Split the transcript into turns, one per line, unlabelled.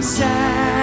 Sad.